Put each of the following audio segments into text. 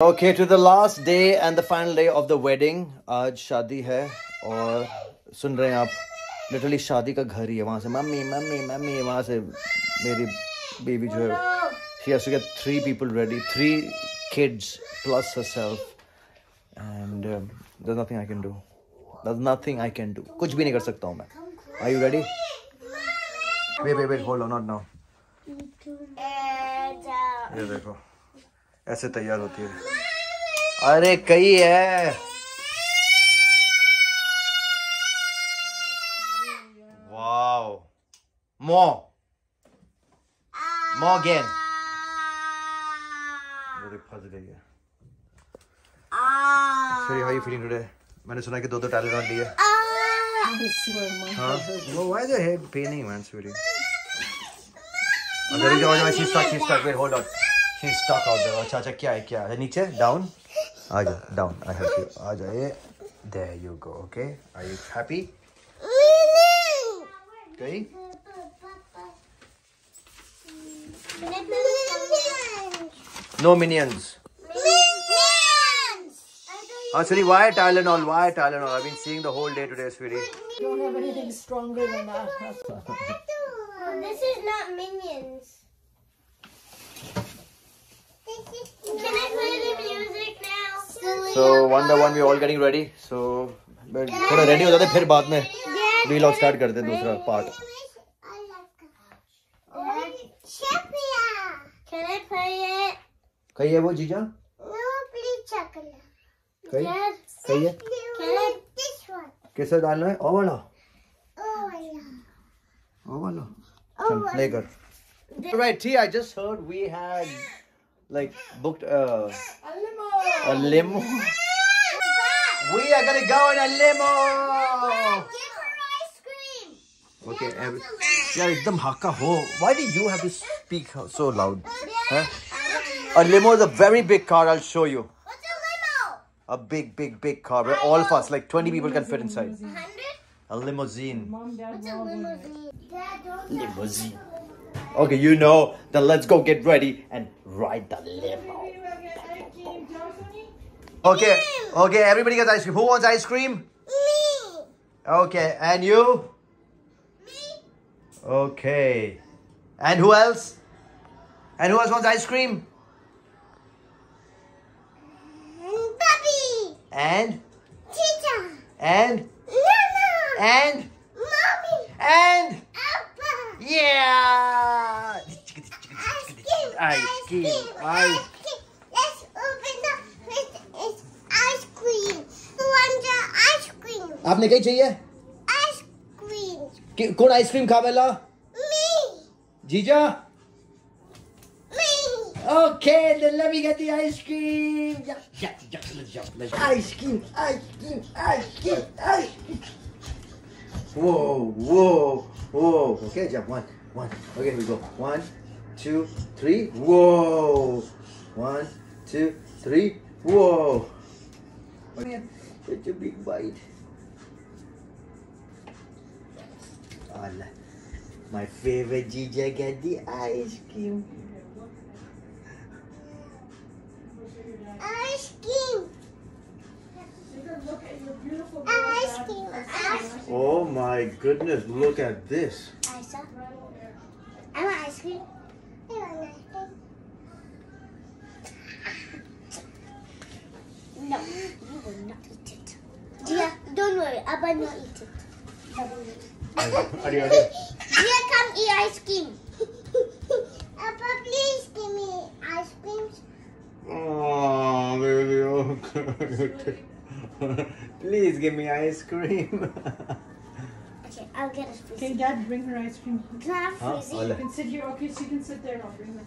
Okay to the last day and the final day of the wedding आज शादी है और सुन रहे हैं आप लिटरली शादी का घर ही है वहाँ से। मम्मी मम्मी मम्मी वहाँ से मेरी बेबी जो है three people ready three kids plus herself and nothing I can do there nothing I can do कुछ भी नहीं कर सकता हूँ मैं। I you ready wait wait wait hold not now ये देखो। ऐसे तैयार होती है। अरे कई है। वाओ। मो। मो गेन मेरे फंस गई है। फिर हाई फीलिंग टुडे मैंने सुना कि दो दो टैलेंट लिए। हाँ? वो why the head paining man sweetie अंदर there जाओ always my she's stuck, she's stuck, wait, hold. she's stuck out there अच्छा अच्छा क्या है क्या है नीचे down आ जा down I help you आ जाए there you go okay are you happy गई no minions Oh, sweetie, why Tylenol? Why Tylenol? I've been seeing the whole day today, sweetie. don't have anything stronger than that. This is not minions. So one by one we all getting ready so थोड़ा ready हो जाते फिर बाद में we log start करते दूसरा part कही है वो जीजा? कही? कही है? किसे डालना है? ओ वाला ओ वाला चल प्ले कर। Right, T, I just heard we had like booked a a limo. We are gonna go in a limo. Give her ice cream. Okay, every, यार एकदम हक्का हो. Why do you have to speak so loud? Huh? A limo is a very big car. I'll show you. What's a limo? A big, big, big car where all of us, like 20 people, can fit inside. A hundred? A limousine. Mom, Dad, What's a limousine? Dad, don't Limousine. Okay, you know. Then let's go get ready and ride the limo. Okay, okay, everybody gets ice cream. Who wants ice cream? Me. Okay, and you? Me. Okay. And who else? And who else wants ice cream? Bobby. And? Tita. And? Nana. And? Mommy. And? Appa. Yeah! Ice cream. Ice cream, ice- cream. Let's आपने कही चाहिए? कौन ice cream खा बेला जीजा? Okay ice cream ice cream ice cream ice cream वो वो वो ओके जब one one okay we go one two three वो वन टू थ्री वो big bite Allah. My favorite Jija get the ice cream. Ice cream. Ice cream. Ice cream. Oh my goodness, look at this. I want ice cream. I want ice cream. No, you will not eat it. Dia, don't worry. I will not eat it. Are you ready? Come eat ice cream. Uh, Appa, oh, please give me ice cream. Oh, baby, okay. Please give me ice cream. Okay, I'll get a Okay, frizzy. Dad, bring her ice cream. Can I have Huh? frizzy? You can sit here. Okay, so you can sit there I'll bring her.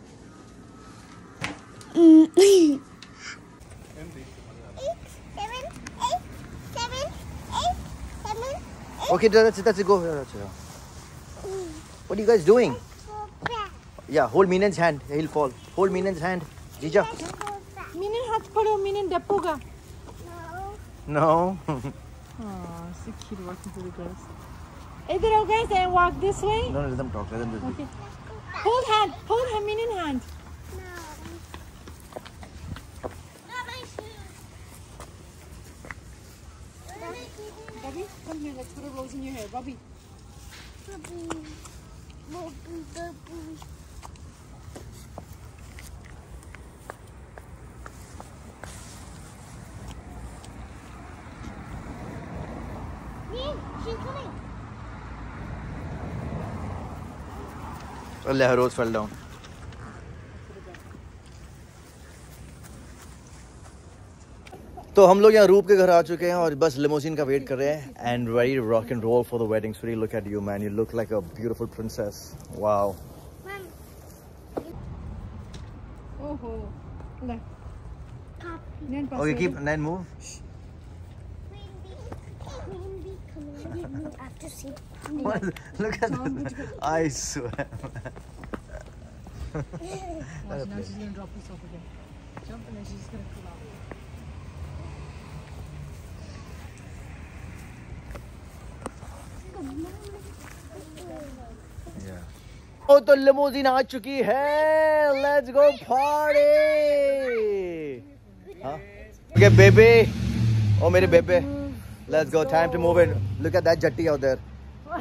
Mm. Eight, Okay, that's it, that's it. Go. What are you guys doing? Yeah, hold Minen's hand. He'll fall. Hold Minen's hand. Jija. has hath pado. Minen dapoga. No. No. oh, it's a kid walking to the girls. Either you guys and walk this way. No, no, let them talk. Let them do Okay. Hold hand. Hold hand. Meenan hand. Here. Let's put a rose in your hair, Bobby. Bubble, bubble. Yeah, she's coming. Lehroz fell down. तो हम लोग यहाँ रूप के घर आ चुके हैं और बस लिमोजिन का वेट कर रहे हैं and very rock and roll for the wedding so look at you man you look like a beautiful princess wow ओहो okay keep nine move look at I swear oh तो limousine आ चुकी है। Let's go party बेबे ओ मेरे बेबे let's go time to move in look at that Jatti out there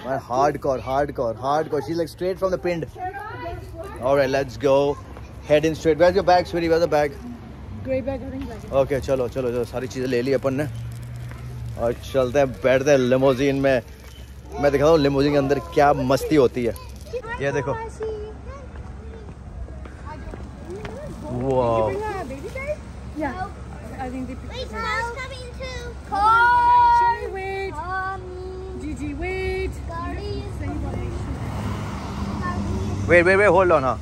my hardcore hardcore hardcore she like straight from the पिंड alright let's go head in straight where is your bag sweetie where is the bag grey bag okay चलो चलो चलो। सारी चीज़ें ले ली अपन ने। और चलते हैं बैठते हैं लिमोजिन में। मैं दिखाता हूँ लिमोजिन के अंदर क्या मस्ती होती है। ये देखो वाह Bring a baby bag? Yeah. I think they picked Wait, it. Car's coming too. Shirley, wait. Mommy. Gigi, wait. Daddy is coming. Wait, wait, wait, hold on, huh?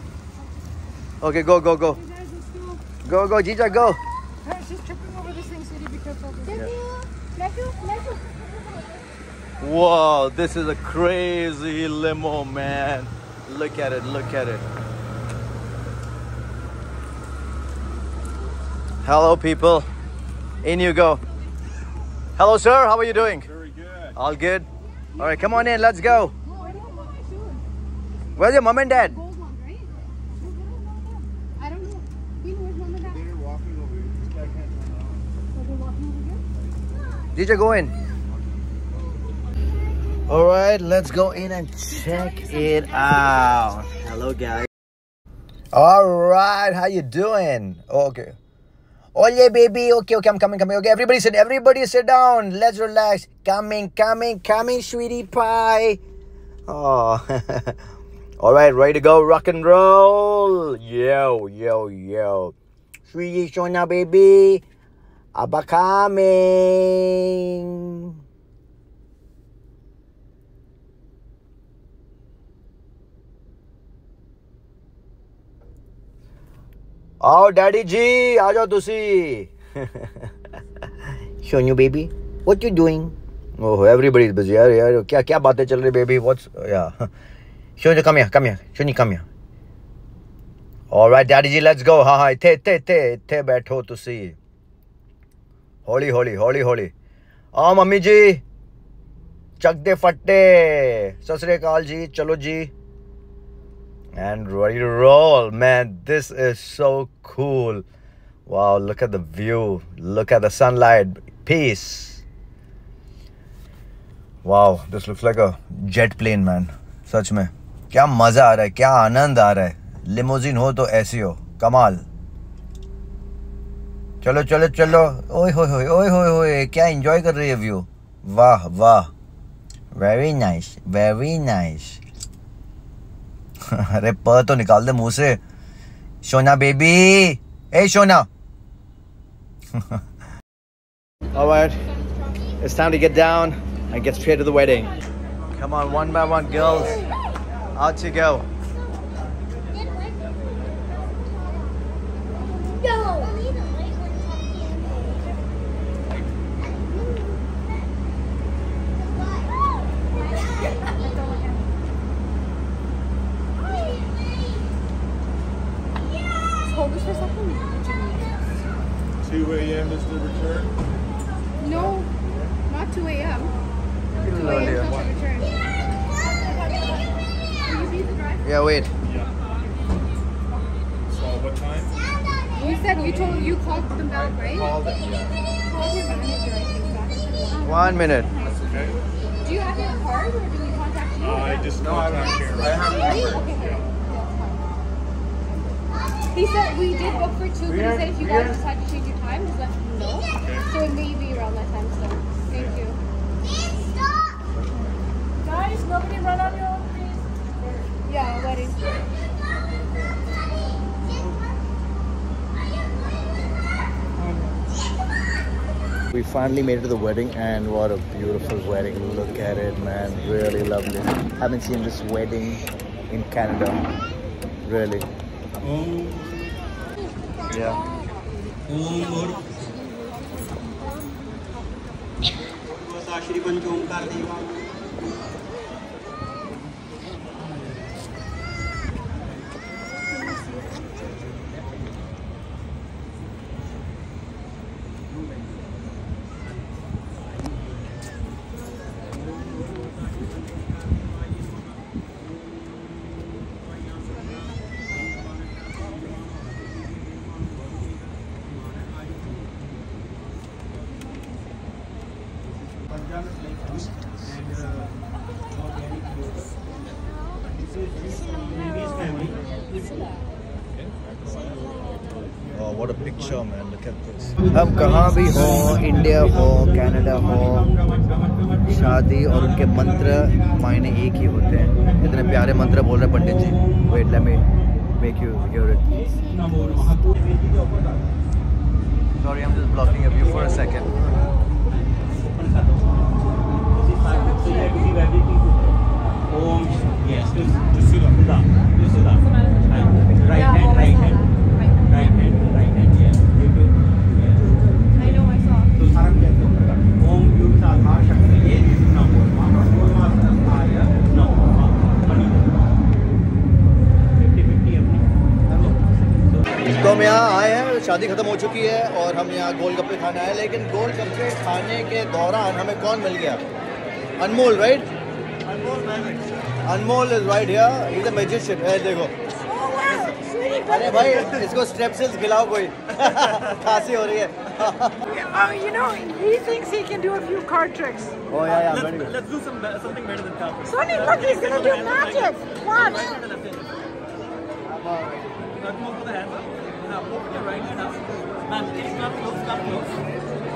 Okay, go, go, go. Hey guys, let's go. Go, go, Jija, go. Hey, she's tripping over this thing, City. Be careful. Nephew, nephew. Whoa, this is a crazy limo, man. Look at it, look at it. Hello, people. In you go. Hello, sir. How are you doing? Very good. All good? All right, come on in. Let's go. I don't know what I should. Where's your mom and dad? Gold? I don't know. You know where's mom and dad? They're walking over here. This guy can't run out. So they're walking over here? DJ, go in. All right, let's go in and check it out. Hello, guys. All right, how you doing? Okay. Ole, baby. Okay, okay, I'm coming, coming. Okay, everybody sit. Everybody sit down. Let's relax. Coming, coming, coming, sweetie pie. Oh. All right, ready to go. Rock and roll. Yo, yo, yo. Sweetie Shona, baby. Abba coming. आओ daddy ji आ जाओ तुसी। Sonu baby what you doing oh everybody is busy यार यार क्या क्या बातें चल रही बेबी व्हाट्स या। Sonu come here come here Soni come here alright daddy ji let's go हाँ हाँ इथे इथे इथे इथे बैठो तुसी। होली होली होली होली। आओ मम्मी जी। चक दे फट्टे। सत श्रीकाल जी चलो जी। and ready to roll man this is so cool wow look at the view look at the sunlight peace wow this looks like a jet plane man सच में क्या मजा आ रहा है क्या आनंद आ रहा है लिमोजिन हो तो ऐसी हो कमाल चलो चलो चलो ओए होए होए ओए होए होए क्या एंजॉय कर रही है व्यू वाह वाह वेरी नाइस वेरी नाइस अरे प तो निकाल दे मुँह से शोना बेबी ए Shona All right, it's time to get down and get straight to the wedding. Come on, one by one, girls. Out you go. Go. One minute. Okay. Do you have your card or do we contact you? Uh, I just contact here. I have a Okay, number. okay. Yeah, it's fine. He said we did book for two, but he said if you guys decide to change your time, just let him know. So it may be around that time still. Thank you. Stop! Guys, nobody run on your own, please. Yeah, wedding. We finally made it to the wedding, and what a beautiful wedding! Look at it, man. Really lovely. Haven't seen this wedding in Canada. Really. Yeah. Shri हम कहाँ भी हो India हो Canada हो, शादी और उनके मंत्र मायने एक ही होते हैं। इतने प्यारे मंत्र बोल रहे pandit ji. Wait let me make you hear it sorry I am just blocking a view for a second Om yes this this Sudha right hand right hand right hand right hand yes you too I know, I saw. तो सारा क्या होगा ओम यूँ साधार शक्ति ये नमो नमो आय नमो मणि 50 50 अपनी तो हम यहाँ आए हैं शादी खत्म हो चुकी है और हम यहाँ गोलगप्पे खाने आए लेकिन गोलगप्पे खाने के दौरान हमें कौन मिल गया Anmol right Anmol is right here is a magician है देखो अरे भाई इसको स्ट्रेप्सिल्स खिलाओ कोई खांसी हो रही है Oh, you know, he thinks he can do a few card tricks. Yeah yeah very good Let's do some something better than that. Sonny, look, he's gonna do magic. Watch. Now come over the hand. Now Open your right hand up. Come close, come close?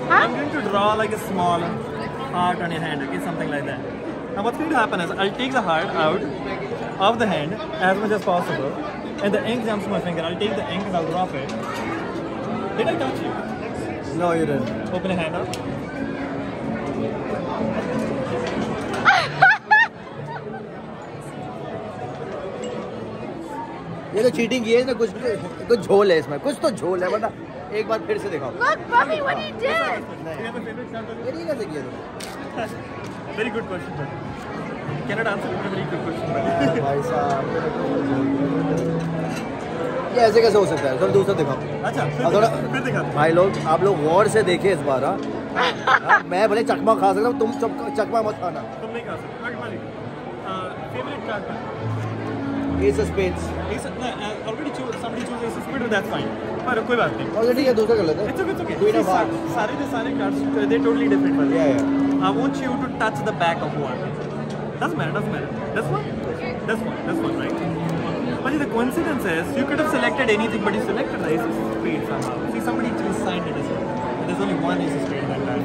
Huh? I'm going to draw like a small heart on your hand, okay? Something like that. Now what's going to happen is I'll take the heart out of the hand as much as possible and the ink jumps my finger. I'll take the ink and I'll drop it. Did I touch you? No, you didn't. Open your hand up. ये तो cheating की है इसमें कुछ कुछ झोल है इसमें। कुछ तो झोल है वरना एक बार फिर से दिखाओ. Cannot answer but a very good question, brother. भाई साहब ये ऐसे कैसे हो सकता है? थोड़ा दूसरा दिखाओ। अच्छा फिर थोड़ा दिखा- फिर दिखा। भाई लोग आप लोग गौर से देखिए इस बार हाँ? हाँ, मैं भले चकमा खा सकता हूँ तुम चक- चकमा मत खाना। तुम नहीं खा सकते। बट मालिक favourite card S spades Ace, no, uh, already choose, somebody chooses ace of spade, that's fine. पर कोई बात नहीं. ओके ठीक है दूसरा कर लेते It's okay, it's okay. Queen of See, hearts. sa- सारे के सारे cards, uh, they're totally different. But Yeah, yeah. I want you to touch the back of one. Doesn't matter, doesn't matter. This one? This one, this one, right? But the coincidence is, you could have selected anything, but you selected the ace of spade somehow. See, somebody actually signed it as well. There's only one ace of spade in that bag.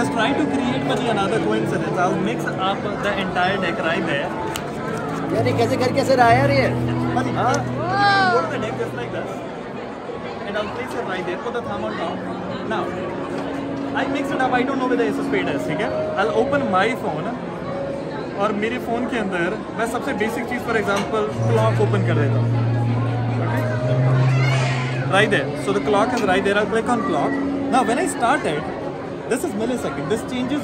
Let's try to create maybe another coincidence. I'll mix up the entire deck right there. यार ये कैसे घर कैसे रहा यार ये? हाँ? I mix it up. I don't know whether it's a spade is, I'll open my phone. और मेरे फ़ोन के अंदर मैं सबसे बेसिक चीज़ फॉर एग्जांपल क्लॉक ओपन कर देता हूँ। Right there so the clock is right there I click on clock now when I started this is millisecond this changes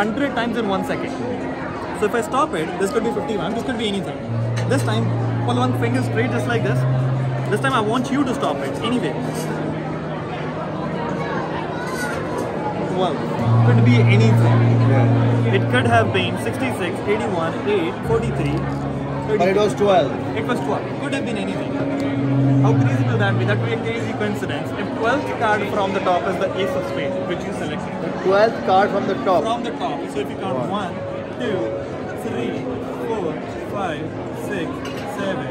100 times in one second. So if I stop it this could be 51 this could be anything this time pull one finger straight just like this this time I want you to stop it anyway well could be anything it could have been 66 81 8 43 but it was 12 it was 12 could have been anything How crazy will that be? That would be a crazy coincidence. If 12th card from the top is the ace of spades, which you selected. The 12th card from the top. From the top. So if you count Wow. one, two, three, four, five, six, seven,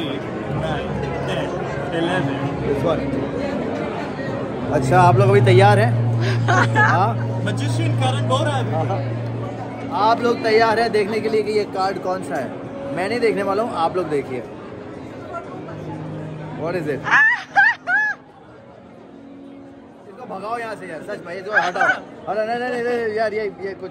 eight, nine, ten, eleven. अच्छा आप लोग अभी तैयार हैं? हाँ। Magician Karan go रहा है आप लोग तैयार हैं देखने के लिए कि ये कार्ड कौन सा है? मैं नहीं देखने वाला हूँ आप लोग देखिए। What is it? इसको भगाओ यहाँ से यार सच भाई जो हटाओ। हटा नहीं नहीं नहीं यार ये ये कुछ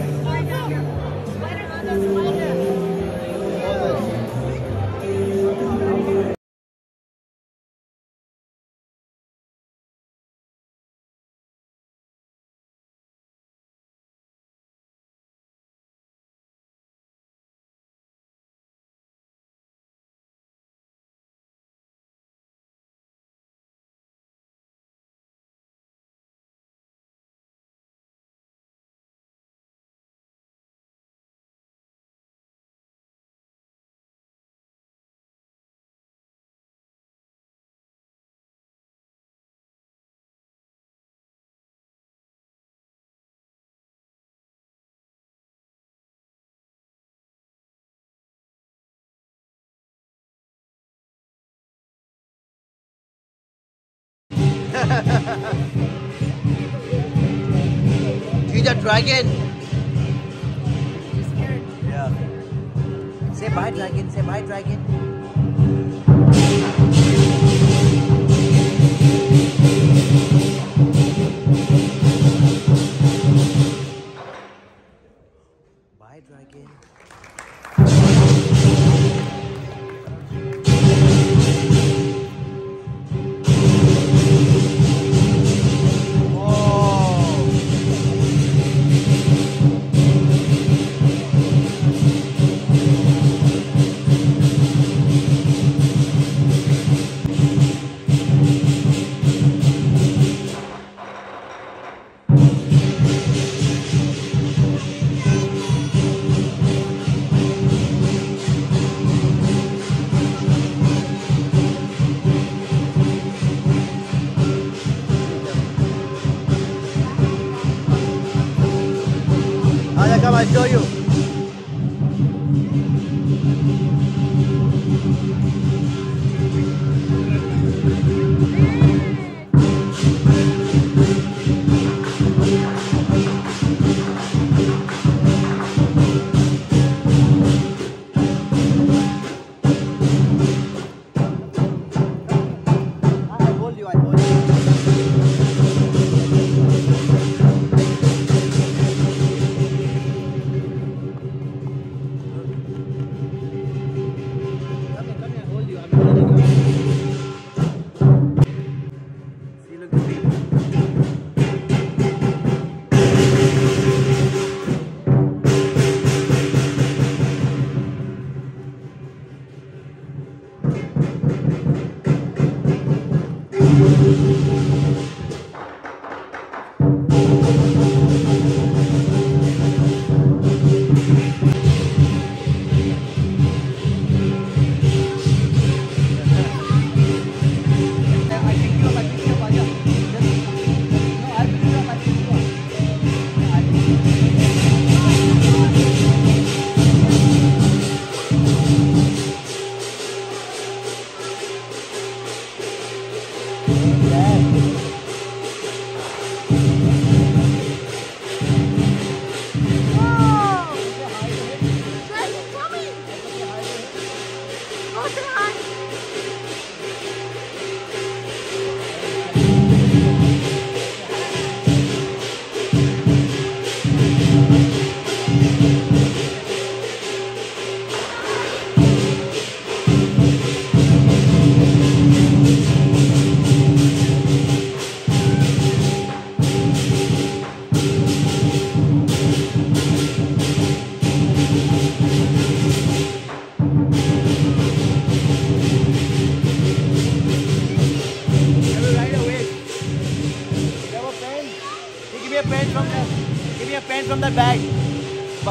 He's a dragon. Yeah. Say bye, dragon. Say bye, dragon.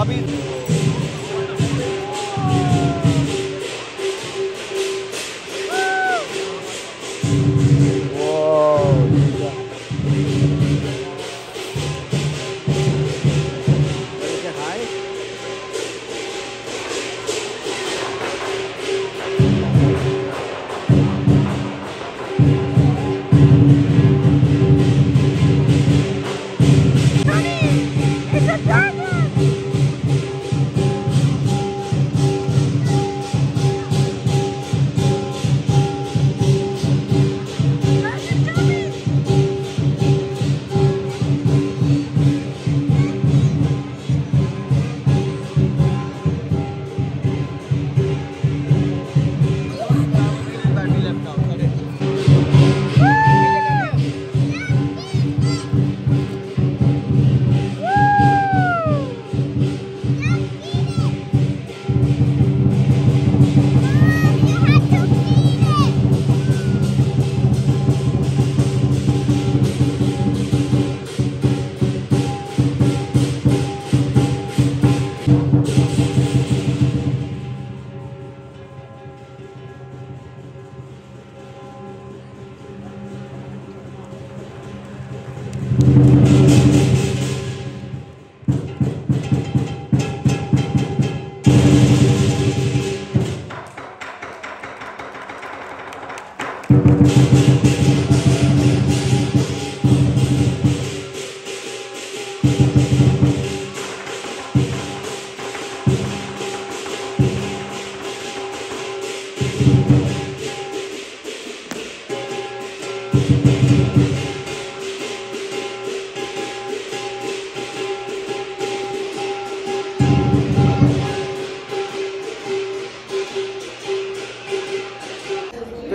अभी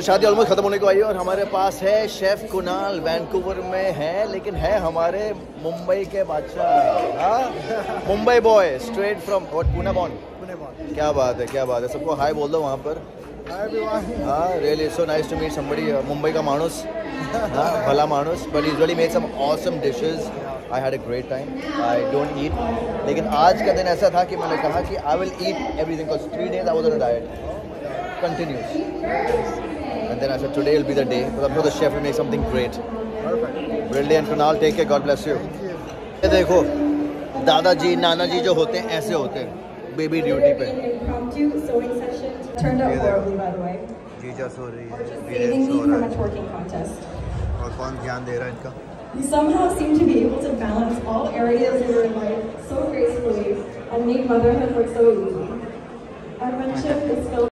शादी ऑलमोस्ट खत्म होने को आई है और हमारे पास है शेफ कुणाल वैंकूवर में है लेकिन है हमारे मुंबई के बादशाह। हाँ? Mumbai boy straight from Pune born क्या बात है क्या बात है। सबको हाय बोल दो वहाँ पर। हाँ really so nice to meet somebody Mumbai का मानुस हाँ भला मानुस but usually make some awesome dishes I had a great time I don't eat लेकिन आज का दिन ऐसा था कि मैंने कहा कि I will eat everything three days I was on diet continues. And then I said, today will be the day. Because I'm sure the chef will make something great. Brilliant. Kunal, take care. God bless you. ये देखो दादाजी नाना जी जो होते हैं ऐसे होते हैं baby duty पे impromptu sewing session turned out horribly, by the way. जीजा सो रही है Just Viren saving me so from रहा a है twerking contest. और कौन ध्यान दे रहा है इनका You somehow seem to be able to balance all areas of your life so gracefully and make motherhood look so easy. Our friendship is still